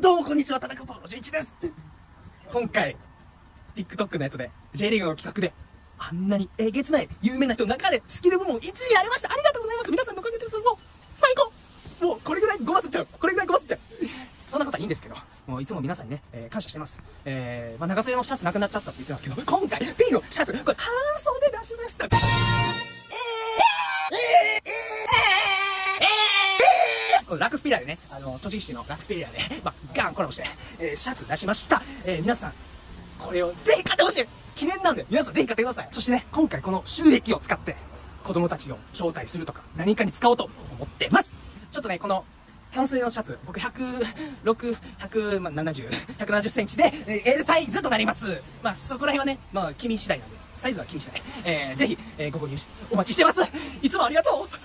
どうもこんにちは、田中ポロ11です。今回、TikTok のやつで、J リーグの企画で、あんなにえげつない有名な人の中でスキル部門1位やりましたありがとうございます皆さんのおかげですもう最高もうこれぐらいごますっちゃうこれぐらいごますっちゃうそんなことはいいんですけど、もういつも皆さんにね、えー感謝してます。えー、まあ長袖のシャツなくなっちゃったって言ってますけど、今回、P のシャツ、これ半袖出しました。このラクスピラーでね、あの、栃木市のラクスピラーで、まあ、ガンコラボして、えーシャツ出しました。えー皆さん、これをぜひ買ってほしい記念なんで、皆さんぜひ買ってください。そしてね、今回この収益を使って、子供たちを招待するとか、何かに使おうと思ってます。ちょっとね、この、半袖のシャツ、僕106、170、170センチで、えー L サイズとなります。まあ、そこら辺はね、まあ、君次第なんで、サイズは君次第。えーぜひ、えーご購入し、お待ちしてます。いつもありがと。う